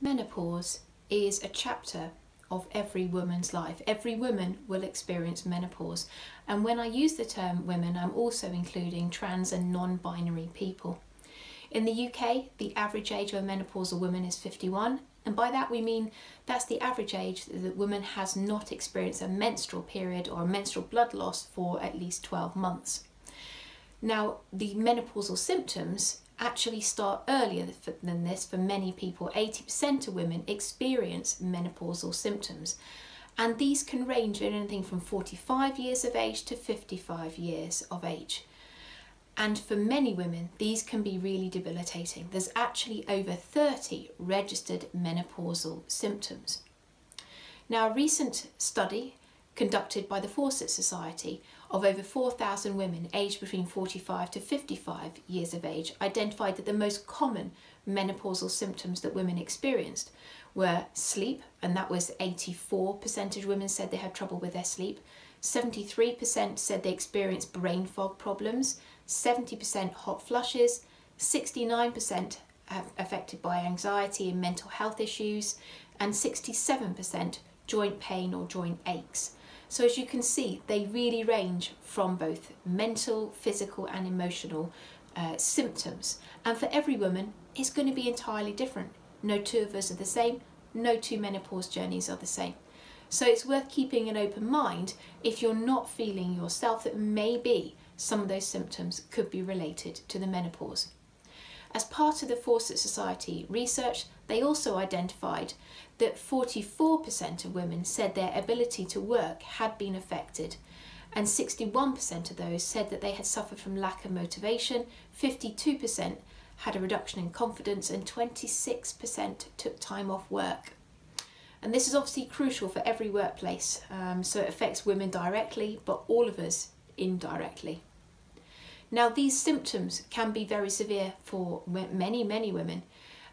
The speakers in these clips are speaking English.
Menopause is a chapter of every woman's life. Every woman will experience menopause. And when I use the term women, I'm also including trans and non binary people. In the UK, the average age of a menopausal woman is 51, and by that we mean that's the average age that a woman has not experienced a menstrual period or a menstrual blood loss for at least 12 months. Now, the menopausal symptoms actually start earlier than this for many people. 80% of women experience menopausal symptoms, and these can range in anything from 45 years of age to 55 years of age. And for many women, these can be really debilitating. There's actually over 30 registered menopausal symptoms. Now, a recent study conducted by the Fawcett Society of over 4,000 women aged between 45 to 55 years of age identified that the most common menopausal symptoms that women experienced were sleep, and that was 84% of women said they had trouble with their sleep, 73% said they experienced brain fog problems, 70% hot flushes, 69% affected by anxiety and mental health issues, and 67% joint pain or joint aches. So as you can see, they really range from both mental, physical and emotional uh, symptoms. And for every woman, it's going to be entirely different. No two of us are the same, no two menopause journeys are the same. So it's worth keeping an open mind if you're not feeling yourself that maybe some of those symptoms could be related to the menopause. As part of the Fawcett Society research, they also identified that 44% of women said their ability to work had been affected, and 61% of those said that they had suffered from lack of motivation, 52% had a reduction in confidence, and 26% took time off work. And this is obviously crucial for every workplace, um, so it affects women directly, but all of us indirectly. Now, these symptoms can be very severe for many, many women,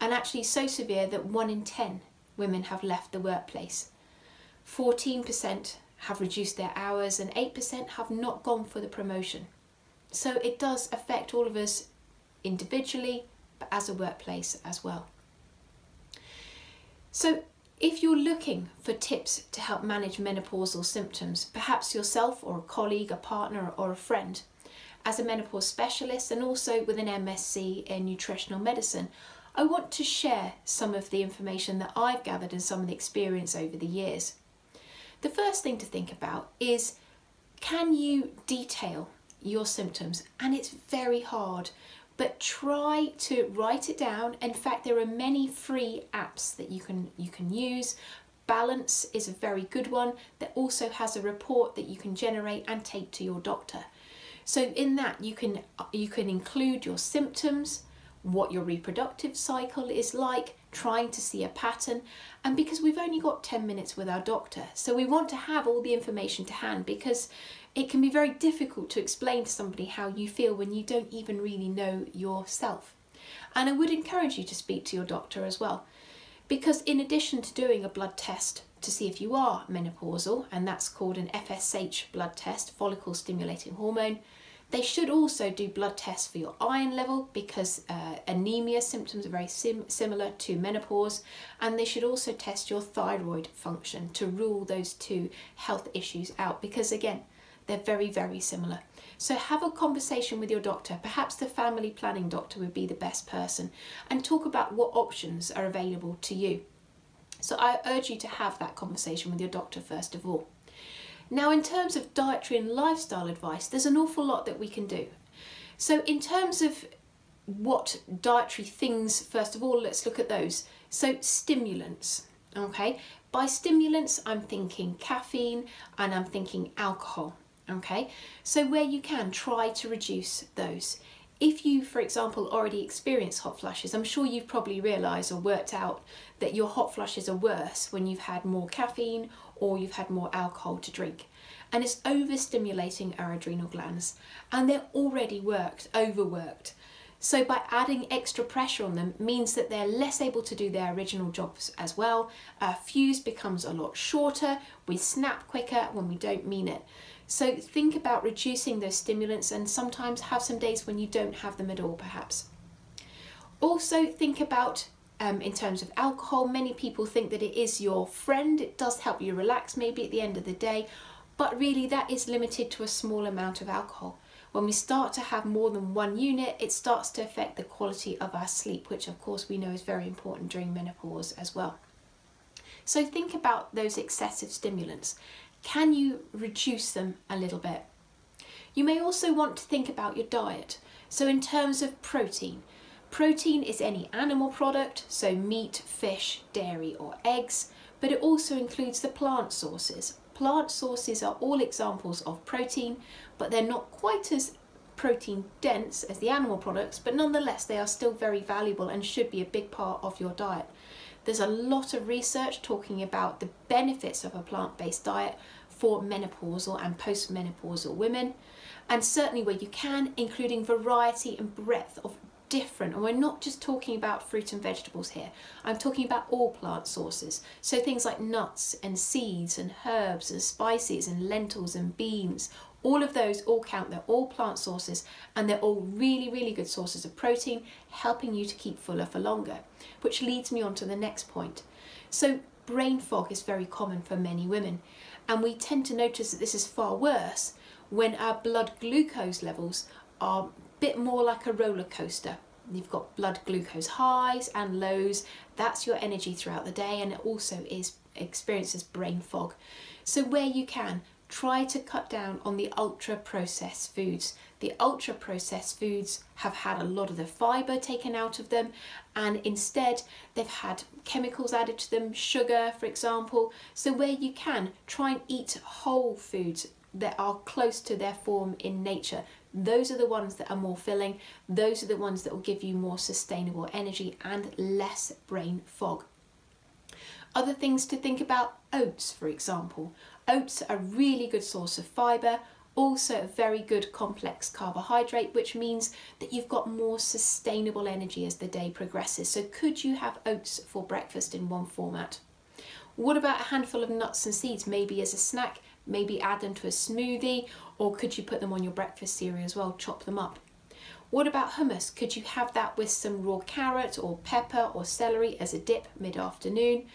and actually so severe that one in 10 women have left the workplace. 14% have reduced their hours and 8% have not gone for the promotion. So it does affect all of us individually, but as a workplace as well. So if you're looking for tips to help manage menopausal symptoms, perhaps yourself or a colleague, a partner or a friend, as a menopause specialist and also with an MSc in nutritional medicine, I want to share some of the information that I've gathered and some of the experience over the years. The first thing to think about is can you detail your symptoms? And it's very hard, but try to write it down. In fact, there are many free apps that you can you can use. Balance is a very good one that also has a report that you can generate and take to your doctor. So in that you can you can include your symptoms, what your reproductive cycle is like, trying to see a pattern, and because we've only got 10 minutes with our doctor, so we want to have all the information to hand because it can be very difficult to explain to somebody how you feel when you don't even really know yourself. And I would encourage you to speak to your doctor as well, because in addition to doing a blood test to see if you are menopausal, and that's called an FSH blood test, follicle stimulating hormone, they should also do blood tests for your iron level because uh, anemia symptoms are very sim similar to menopause and they should also test your thyroid function to rule those two health issues out because again they're very very similar. So have a conversation with your doctor, perhaps the family planning doctor would be the best person and talk about what options are available to you. So I urge you to have that conversation with your doctor first of all. Now, in terms of dietary and lifestyle advice, there's an awful lot that we can do. So, in terms of what dietary things, first of all, let's look at those. So, stimulants, okay? By stimulants, I'm thinking caffeine and I'm thinking alcohol, okay? So, where you can, try to reduce those. If you, for example, already experience hot flushes, I'm sure you've probably realised or worked out that your hot flushes are worse when you've had more caffeine or you've had more alcohol to drink. And it's overstimulating our adrenal glands and they're already worked, overworked. So by adding extra pressure on them means that they're less able to do their original jobs as well. Our fuse becomes a lot shorter, we snap quicker when we don't mean it. So think about reducing those stimulants and sometimes have some days when you don't have them at all perhaps. Also think about um, in terms of alcohol. Many people think that it is your friend. It does help you relax maybe at the end of the day, but really that is limited to a small amount of alcohol. When we start to have more than one unit, it starts to affect the quality of our sleep, which of course we know is very important during menopause as well. So think about those excessive stimulants. Can you reduce them a little bit? You may also want to think about your diet. So in terms of protein, protein is any animal product, so meat, fish, dairy or eggs, but it also includes the plant sources. Plant sources are all examples of protein, but they're not quite as protein dense as the animal products, but nonetheless they are still very valuable and should be a big part of your diet. There's a lot of research talking about the benefits of a plant-based diet for menopausal and postmenopausal women, and certainly where you can, including variety and breadth of different and we're not just talking about fruit and vegetables here I'm talking about all plant sources. So things like nuts and seeds and herbs and spices and lentils and beans all of those all count they're all plant sources and they're all really really good sources of protein helping you to keep fuller for longer which leads me on to the next point. So brain fog is very common for many women and we tend to notice that this is far worse when our blood glucose levels are a bit more like a roller coaster. You've got blood glucose highs and lows. That's your energy throughout the day and it also is experiences brain fog. So where you can, try to cut down on the ultra processed foods. The ultra processed foods have had a lot of the fibre taken out of them and instead they've had chemicals added to them, sugar for example. So where you can, try and eat whole foods that are close to their form in nature. Those are the ones that are more filling. Those are the ones that will give you more sustainable energy and less brain fog. Other things to think about, oats for example. Oats are a really good source of fibre, also a very good complex carbohydrate, which means that you've got more sustainable energy as the day progresses. So could you have oats for breakfast in one format? What about a handful of nuts and seeds, maybe as a snack? maybe add them to a smoothie or could you put them on your breakfast cereal as well, chop them up. What about hummus? Could you have that with some raw carrot or pepper or celery as a dip mid-afternoon?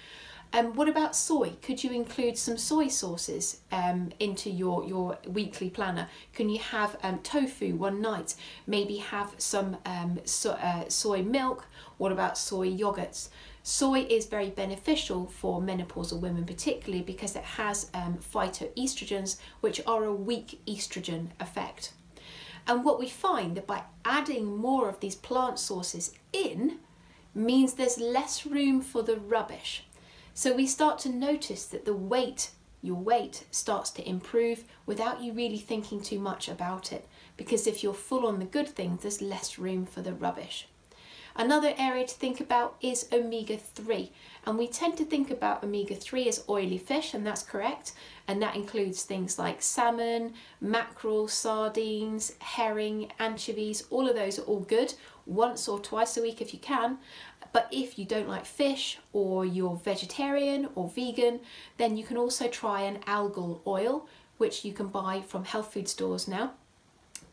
And um, what about soy? Could you include some soy sauces um, into your, your weekly planner? Can you have um, tofu one night? Maybe have some um, so, uh, soy milk. What about soy yogurts? Soy is very beneficial for menopausal women particularly because it has um, phytoestrogens which are a weak estrogen effect. And what we find that by adding more of these plant sources in means there's less room for the rubbish. So we start to notice that the weight, your weight starts to improve without you really thinking too much about it. Because if you're full on the good things, there's less room for the rubbish. Another area to think about is omega-3 and we tend to think about omega-3 as oily fish and that's correct and that includes things like salmon, mackerel, sardines, herring, anchovies, all of those are all good once or twice a week if you can but if you don't like fish or you're vegetarian or vegan then you can also try an algal oil which you can buy from health food stores now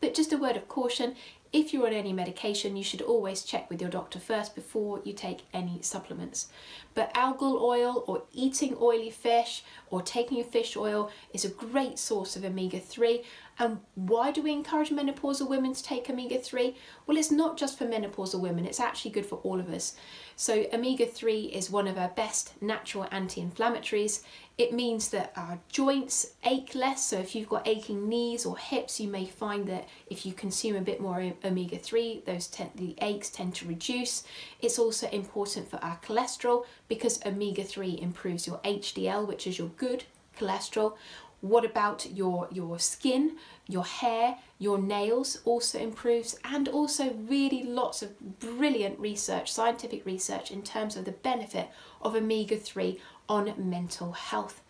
but just a word of caution, if you're on any medication, you should always check with your doctor first before you take any supplements. But algal oil or eating oily fish or taking a fish oil is a great source of omega-3 and why do we encourage menopausal women to take omega-3? Well, it's not just for menopausal women, it's actually good for all of us. So omega-3 is one of our best natural anti-inflammatories. It means that our joints ache less, so if you've got aching knees or hips, you may find that if you consume a bit more omega-3, those the aches tend to reduce. It's also important for our cholesterol because omega-3 improves your HDL, which is your good cholesterol. What about your, your skin, your hair, your nails also improves and also really lots of brilliant research, scientific research in terms of the benefit of omega-3 on mental health.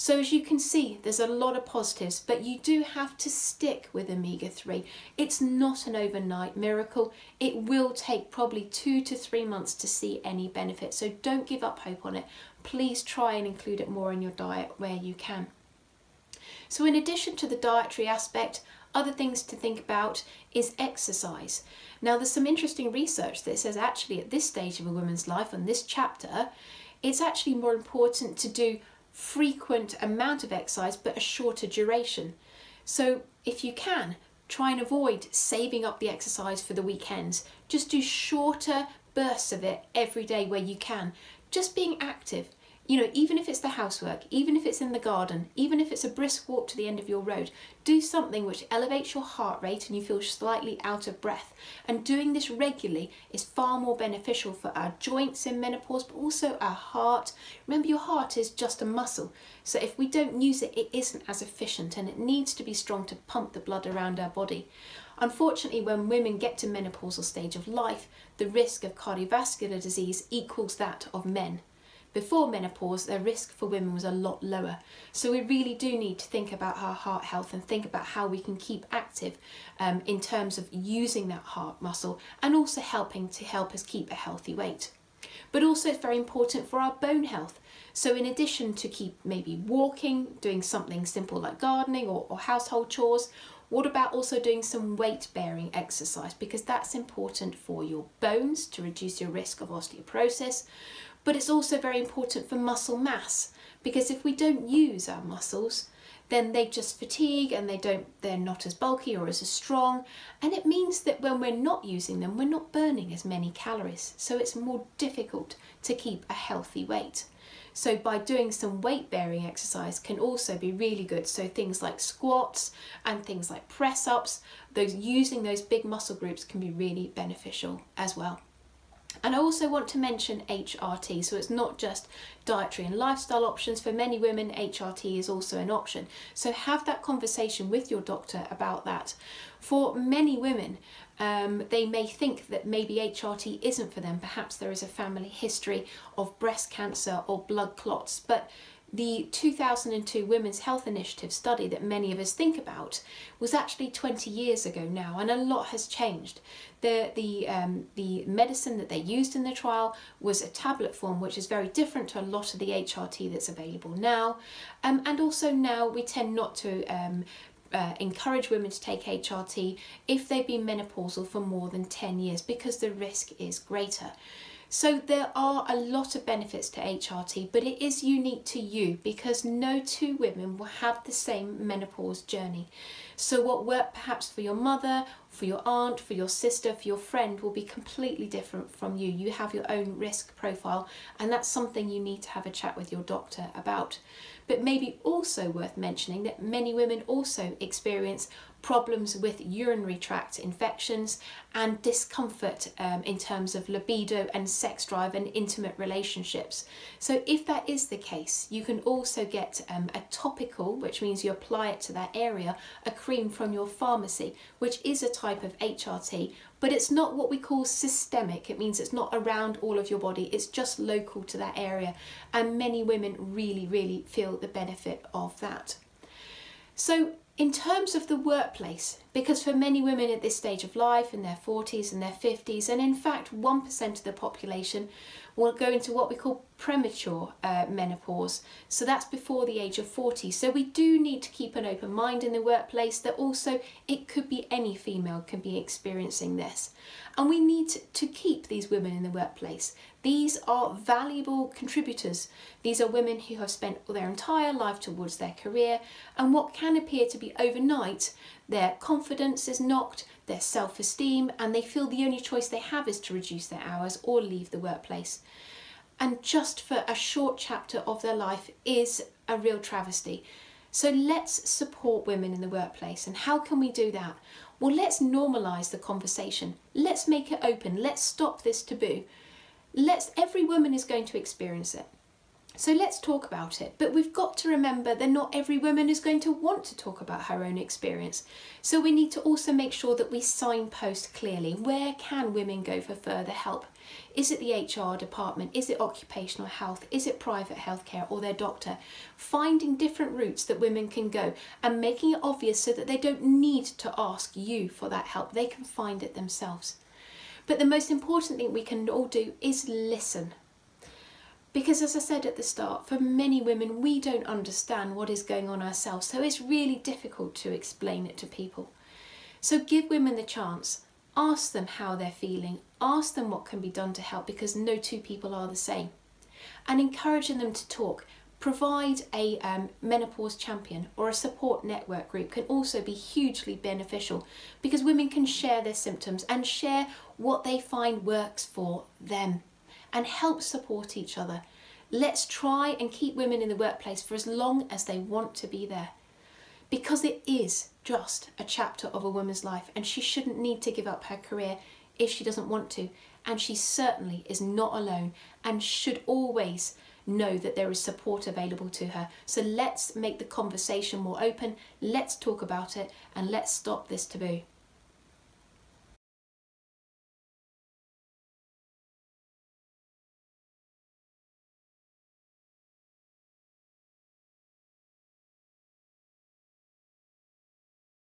So as you can see, there's a lot of positives, but you do have to stick with omega-3. It's not an overnight miracle. It will take probably two to three months to see any benefit. So don't give up hope on it. Please try and include it more in your diet where you can. So in addition to the dietary aspect, Other things to think about is exercise. Now, there's some interesting research that says actually at this stage of a woman's life, on this chapter, it's actually more important to do frequent amount of exercise but a shorter duration. So if you can, try and avoid saving up the exercise for the weekends. Just do shorter bursts of it every day where you can. Just being active, you know, even if it's the housework, even if it's in the garden, even if it's a brisk walk to the end of your road, do something which elevates your heart rate and you feel slightly out of breath. And doing this regularly is far more beneficial for our joints in menopause, but also our heart. Remember, your heart is just a muscle. So if we don't use it, it isn't as efficient and it needs to be strong to pump the blood around our body. Unfortunately, when women get to menopausal stage of life, the risk of cardiovascular disease equals that of men. Before menopause, the risk for women was a lot lower. So we really do need to think about our heart health and think about how we can keep active um, in terms of using that heart muscle and also helping to help us keep a healthy weight. But also it's very important for our bone health. So in addition to keep maybe walking, doing something simple like gardening or, or household chores, what about also doing some weight bearing exercise? Because that's important for your bones to reduce your risk of osteoporosis, but it's also very important for muscle mass because if we don't use our muscles, then they just fatigue and they don't they're not as bulky or as strong. And it means that when we're not using them we're not burning as many calories. So it's more difficult to keep a healthy weight. So by doing some weight bearing exercise can also be really good. So things like squats and things like press ups those using those big muscle groups can be really beneficial as well and I also want to mention HRT, so it's not just dietary and lifestyle options. For many women, HRT is also an option. So have that conversation with your doctor about that. For many women, um, they may think that maybe HRT isn't for them. Perhaps there is a family history of breast cancer or blood clots, but the 2002 Women's Health Initiative study that many of us think about was actually 20 years ago now, and a lot has changed. The, the, um, the medicine that they used in the trial was a tablet form, which is very different to a lot of the HRT that's available now. Um, and also now we tend not to um, uh, encourage women to take HRT if they've been menopausal for more than 10 years because the risk is greater. So there are a lot of benefits to HRT, but it is unique to you because no two women will have the same menopause journey. So what worked perhaps for your mother, for your aunt, for your sister, for your friend will be completely different from you. You have your own risk profile and that's something you need to have a chat with your doctor about. But maybe also worth mentioning that many women also experience problems with urinary tract infections and discomfort um, in terms of libido and sex drive and intimate relationships. So if that is the case, you can also get um, a topical, which means you apply it to that area, a cream from your pharmacy, which is a type of HRT, but it's not what we call systemic. It means it's not around all of your body, it's just local to that area. And many women really, really feel the benefit of that. So in terms of the workplace, because for many women at this stage of life, in their 40s and their 50s, and in fact 1% of the population will go into what we call premature uh, menopause. So that's before the age of 40. So we do need to keep an open mind in the workplace that also it could be any female can be experiencing this. And we need to keep these women in the workplace. These are valuable contributors. These are women who have spent their entire life towards their career and what can appear to be overnight, their confidence is knocked, their self-esteem and they feel the only choice they have is to reduce their hours or leave the workplace. And just for a short chapter of their life is a real travesty. So let's support women in the workplace and how can we do that? Well, let's normalise the conversation. Let's make it open. Let's stop this taboo let's every woman is going to experience it. So let's talk about it. But we've got to remember that not every woman is going to want to talk about her own experience. So we need to also make sure that we signpost clearly where can women go for further help? Is it the HR department? Is it occupational health? Is it private healthcare or their doctor? Finding different routes that women can go and making it obvious so that they don't need to ask you for that help. They can find it themselves. But the most important thing we can all do is listen. Because as I said at the start, for many women, we don't understand what is going on ourselves, so it's really difficult to explain it to people. So give women the chance. Ask them how they're feeling. Ask them what can be done to help because no two people are the same. And encouraging them to talk. Provide a um, menopause champion or a support network group can also be hugely beneficial because women can share their symptoms and share what they find works for them and help support each other. Let's try and keep women in the workplace for as long as they want to be there because it is just a chapter of a woman's life and she shouldn't need to give up her career if she doesn't want to. And she certainly is not alone and should always know that there is support available to her. So let's make the conversation more open, let's talk about it, and let's stop this taboo.